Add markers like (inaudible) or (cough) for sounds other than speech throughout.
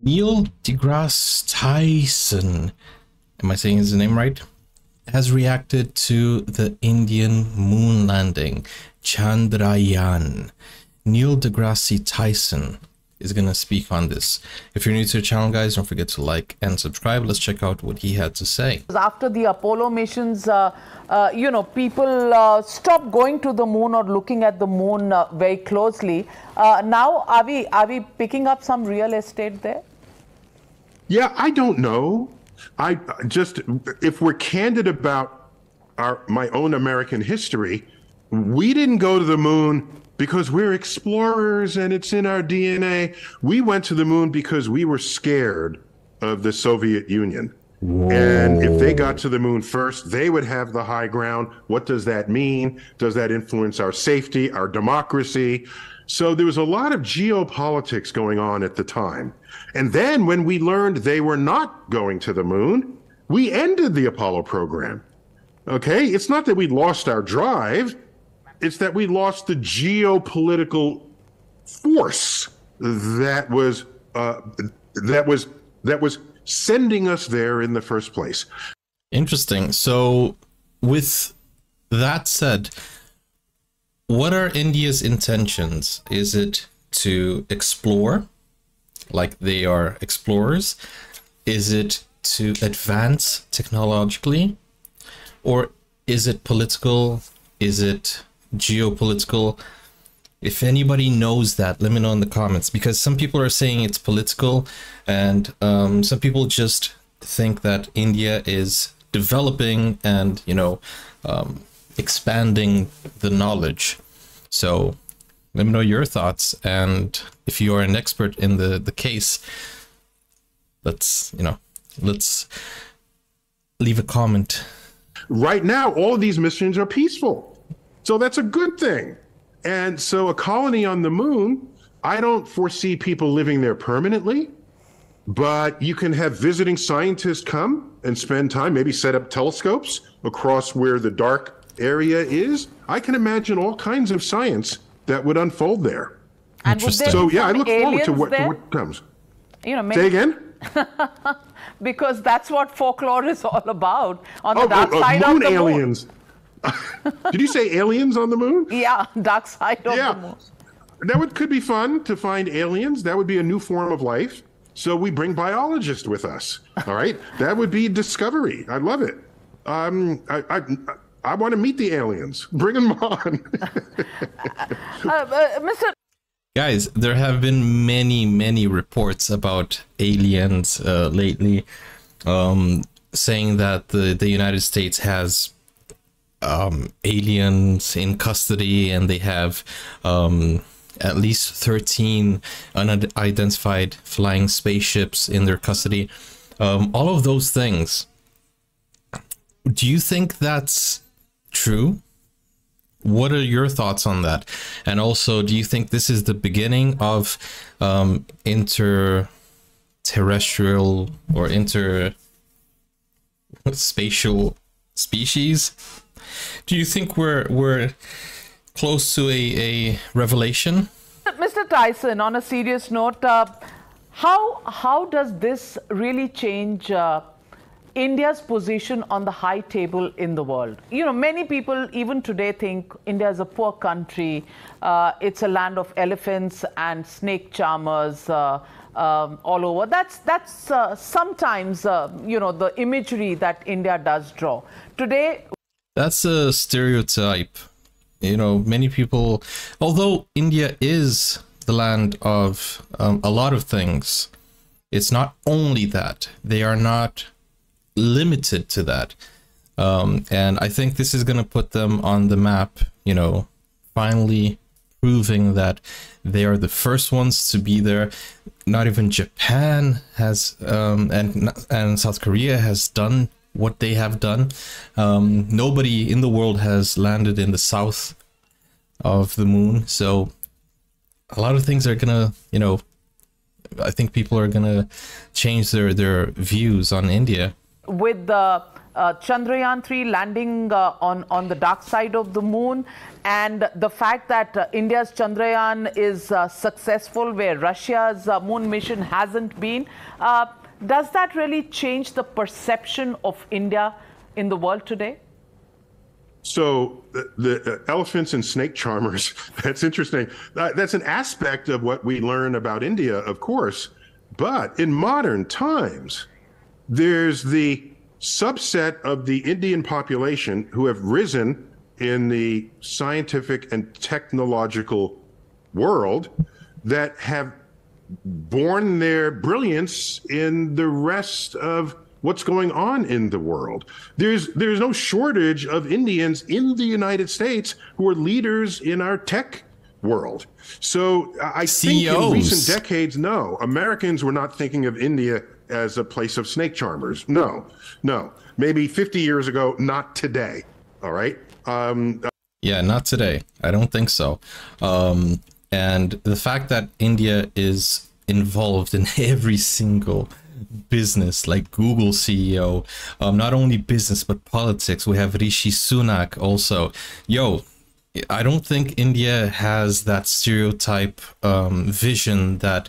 Neil deGrasse Tyson, am I saying his name right? Has reacted to the Indian moon landing, Chandrayaan. Neil deGrasse Tyson is going to speak on this. If you're new to the channel, guys, don't forget to like and subscribe. Let's check out what he had to say. After the Apollo missions, uh, uh, you know, people uh, stopped going to the moon or looking at the moon uh, very closely. Uh, now, are we, are we picking up some real estate there? Yeah, I don't know. I just, if we're candid about our my own American history, we didn't go to the moon because we're explorers and it's in our DNA. We went to the moon because we were scared of the Soviet Union. Whoa. And if they got to the moon first, they would have the high ground. What does that mean? Does that influence our safety, our democracy? So there was a lot of geopolitics going on at the time. And then when we learned they were not going to the moon, we ended the Apollo program. Okay? It's not that we lost our drive, it's that we lost the geopolitical force that was uh, that was that was sending us there in the first place. Interesting. So with that said, what are India's intentions? Is it to explore, like they are explorers? Is it to advance technologically? Or is it political? Is it geopolitical? If anybody knows that, let me know in the comments because some people are saying it's political and um, some people just think that India is developing and, you know, um, expanding the knowledge. So let me know your thoughts. And if you are an expert in the, the case, let's, you know, let's leave a comment. Right now, all of these missions are peaceful. So that's a good thing. And so a colony on the moon, I don't foresee people living there permanently, but you can have visiting scientists come and spend time, maybe set up telescopes across where the dark area is. I can imagine all kinds of science that would unfold there. And so yeah, I look forward to what, to what, comes. You know, maybe, Say again. (laughs) because that's what folklore is all about. On the oh, dark uh, side moon of the moon, aliens. moon. (laughs) Did you say aliens on the moon? Yeah, dark side of yeah. the moon. That would could be fun to find aliens. That would be a new form of life. So we bring biologists with us. All right, that would be discovery. I love it. Um, I, I, I want to meet the aliens. Bring them on. (laughs) uh, uh, Mr. Guys, there have been many, many reports about aliens uh, lately, um, saying that the the United States has um, aliens in custody and they have um, at least 13 unidentified flying spaceships in their custody. Um, all of those things. Do you think that's true? What are your thoughts on that? And also, do you think this is the beginning of um, interterrestrial or inter spatial species? Do you think we're we're close to a, a revelation? Mr. Tyson, on a serious note, uh, how how does this really change uh, India's position on the high table in the world? You know, many people even today think India is a poor country. Uh, it's a land of elephants and snake charmers. Uh, um, all over. That's that's uh, sometimes uh, you know the imagery that India does draw. Today, that's a stereotype you know, many people, although India is the land of um, a lot of things, it's not only that. They are not limited to that. Um, and I think this is going to put them on the map, you know, finally proving that they are the first ones to be there. Not even Japan has, um, and, and South Korea has done what they have done. Um, nobody in the world has landed in the south of the moon, so a lot of things are gonna, you know, I think people are gonna change their their views on India. With the uh, Chandrayaan 3 landing uh, on, on the dark side of the moon and the fact that uh, India's Chandrayaan is uh, successful where Russia's uh, moon mission hasn't been, uh, does that really change the perception of India in the world today? So the, the elephants and snake charmers, (laughs) that's interesting. that's an aspect of what we learn about India, of course. But in modern times, there's the subset of the Indian population who have risen in the scientific and technological world that have borne their brilliance in the rest of what's going on in the world. There's there's no shortage of Indians in the United States who are leaders in our tech world. So I think in recent decades, no, Americans were not thinking of India as a place of snake charmers. No, no. Maybe 50 years ago, not today. All right. Um, yeah, not today. I don't think so. Um, and the fact that India is involved in (laughs) every single business like Google CEO, um, not only business but politics. We have Rishi Sunak also. Yo, I don't think India has that stereotype um, vision that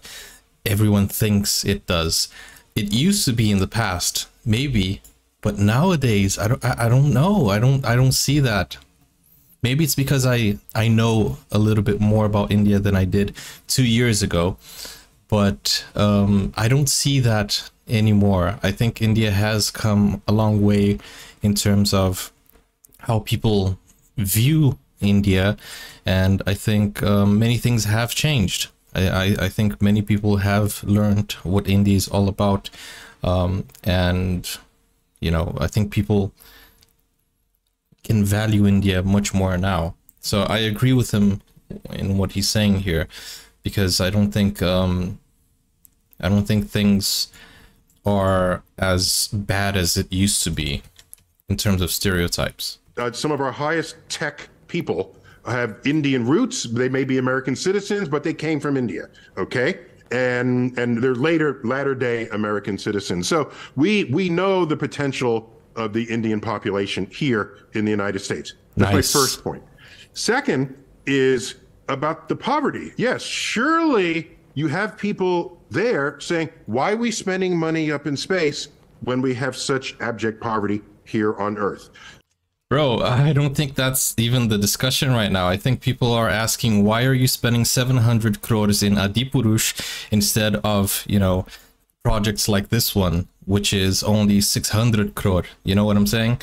everyone thinks it does. It used to be in the past, maybe, but nowadays I don't. I, don't know. I don't. I don't see that. Maybe it's because I I know a little bit more about India than I did two years ago, but um, I don't see that anymore. I think India has come a long way in terms of how people view India, and I think um, many things have changed. I, I, think many people have learned what India is all about, um, and you know I think people can value India much more now. So I agree with him in what he's saying here, because I don't think um, I don't think things are as bad as it used to be in terms of stereotypes. Uh, some of our highest tech people have Indian roots. They may be American citizens, but they came from India. Okay. And and they're later latter day American citizens. So we we know the potential of the Indian population here in the United States. That's nice. my first point. Second is about the poverty. Yes, surely you have people there saying, why are we spending money up in space when we have such abject poverty here on Earth? Bro, I don't think that's even the discussion right now. I think people are asking, why are you spending 700 crores in Adipurush instead of, you know, projects like this one, which is only 600 crore? You know what I'm saying?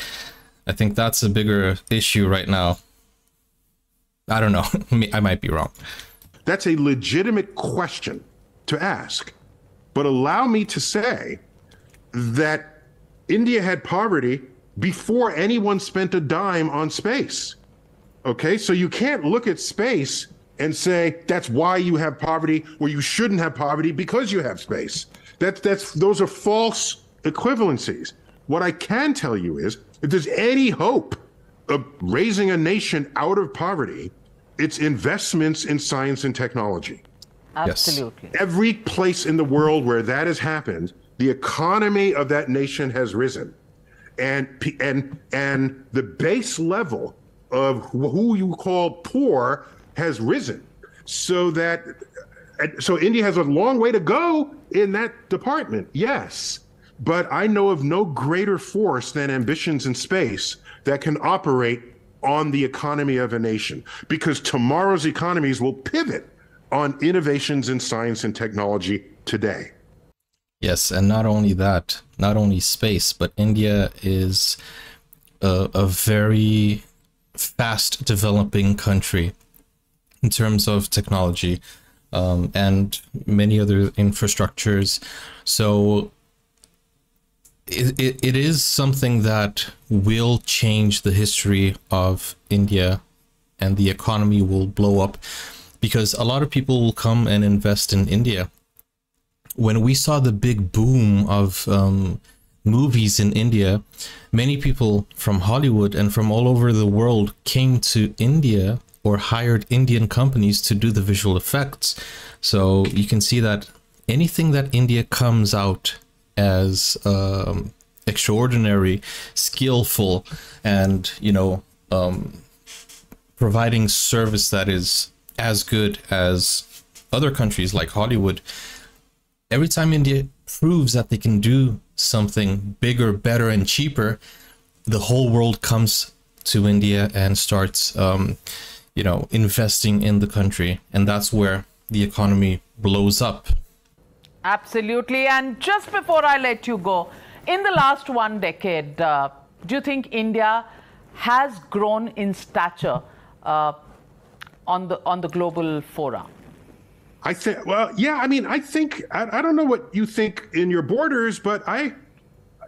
I think that's a bigger issue right now. I don't know. (laughs) I might be wrong. That's a legitimate question to ask. But allow me to say that India had poverty before anyone spent a dime on space. Okay, so you can't look at space and say that's why you have poverty or you shouldn't have poverty because you have space. That, that's those are false equivalencies. What I can tell you is if there's any hope of raising a nation out of poverty, it's investments in science and technology. Absolutely. Yes. Every place in the world where that has happened, the economy of that nation has risen and and and the base level of who you call poor has risen. So that so India has a long way to go in that department yes. But I know of no greater force than ambitions in space that can operate on the economy of a nation because tomorrow's economies will pivot on innovations in science and technology today Yes, and not only that, not only space, but India is a, a very fast developing country in terms of technology um, and many other infrastructures. So it, it, it is something that will change the history of India and the economy will blow up because a lot of people will come and invest in India when we saw the big boom of um, movies in India, many people from Hollywood and from all over the world came to India or hired Indian companies to do the visual effects. So you can see that anything that India comes out as um, extraordinary, skillful, and you know, um, providing service that is as good as other countries like Hollywood. Every time India proves that they can do something bigger, better, and cheaper, the whole world comes to India and starts, um, you know, investing in the country, and that's where the economy blows up. Absolutely. And just before I let you go, in the last one decade, uh, do you think India has grown in stature uh, on the on the global fora? I think, well, yeah, I mean, I think, I, I don't know what you think in your borders, but I,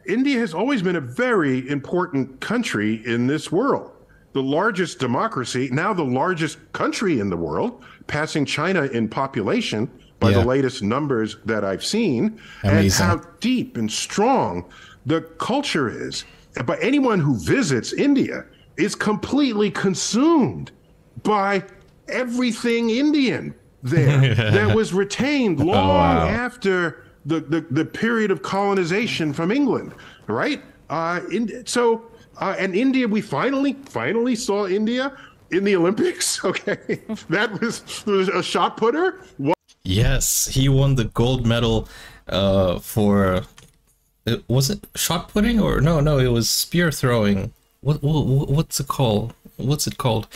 India has always been a very important country in this world. The largest democracy, now the largest country in the world, passing China in population by Yeah. the latest numbers that I've seen, Amazing. and how deep and strong the culture is. But anyone who visits India is completely consumed by everything Indian there (laughs) that was retained long wow. after the, the, the period of colonization from England, right? Uh, in, so, uh, and India, we finally, finally saw India in the Olympics. (laughs) Okay, that was, was a shot putter. What Yes, he won the gold medal uh, for. Was it shot putting or no? No, it was spear throwing. What, what what's it called? What's it called?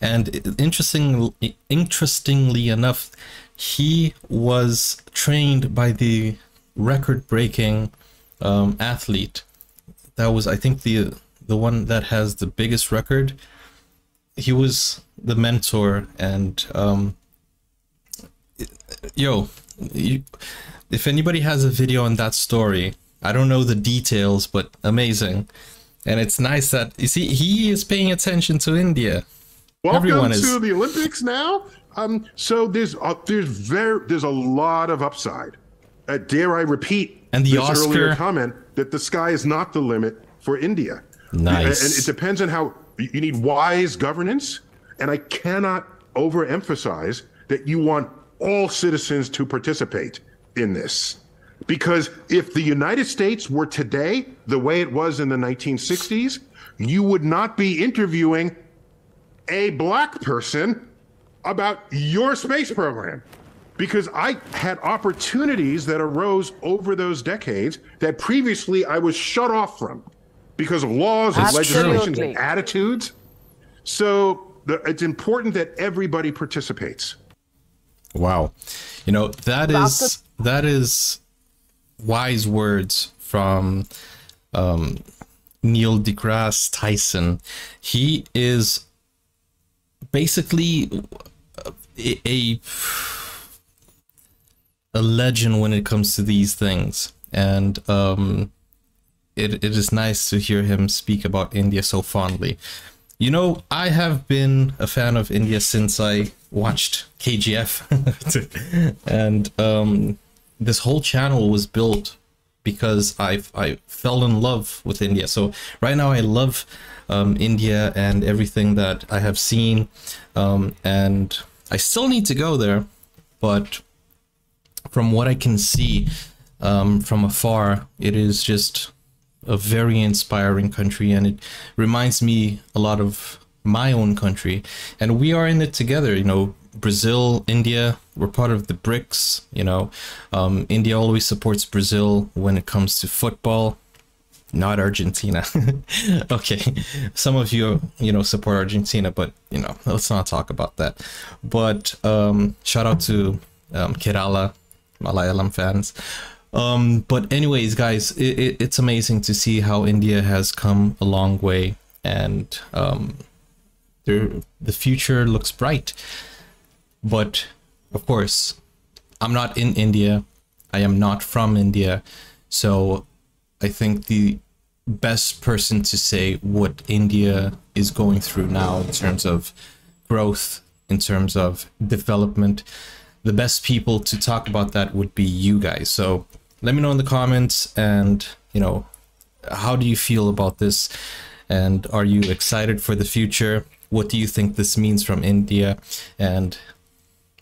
And interesting, interestingly enough, he was trained by the record-breaking um, athlete. That was, I think, the the one that has the biggest record. He was the mentor and um, yo, you, if anybody has a video on that story, I don't know the details, but amazing. And it's nice that you see he is paying attention to India. Welcome Everyone to is- the Olympics now. Um, so there's uh, there's very there's a lot of upside. Uh, dare I repeat And the this earlier comment that the sky is not the limit for India. Nice. And it depends on how you need wise governance. And I cannot overemphasize that you want all citizens to participate in this. Because if the United States were today the way it was in the 1960s, you would not be interviewing a black person about your space program because I had opportunities that arose over those decades that previously I was shut off from because of laws and Absolutely. legislations and attitudes. So the, it's important that everybody participates. Wow, you know that That's is that is wise words from um, Neil deGrasse Tyson. He is basically a, a a legend when it comes to these things, and um, it, it is nice to hear him speak about India so fondly. You know, I have been a fan of India since I watched KGF, (laughs) and um, this whole channel was built because I I fell in love with India. So right now I love um, India and everything that I have seen, um, and I still need to go there, but from what I can see um, from afar, it is just a very inspiring country, and it reminds me a lot of my own country. And we are in it together. You know, Brazil, India, we're part of the BRICS. You know, um, India always supports Brazil when it comes to football. Not Argentina. (laughs) okay, some of you, you know, support Argentina, but you know, let's not talk about that. But um, shout out to um, Kerala, Malayalam fans. Um, but anyways, guys, it, it, it's amazing to see how India has come a long way, and um, the future looks bright. But of course, I'm not in India. I am not from India, so I think the best person to say what India is going through now in terms of growth, in terms of development, the best people to talk about that would be you guys. So let me know in the comments and, you know, how do you feel about this? And are you excited for the future? What do you think this means from India? And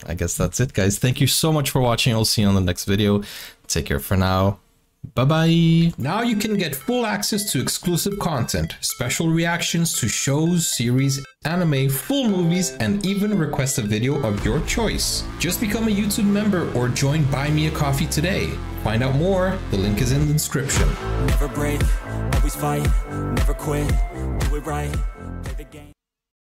I guess that's it, guys. Thank you so much for watching. I'll see you on the next video. Take care for now. Bye bye. Now you can get full access to exclusive content, special reactions to shows, series, anime, full movies, and even request a video of your choice. Just become a YouTube member or join Buy Me a Coffee today. Find out more, the link is in the description. Never break, always fight, never quit, do it right, play the game.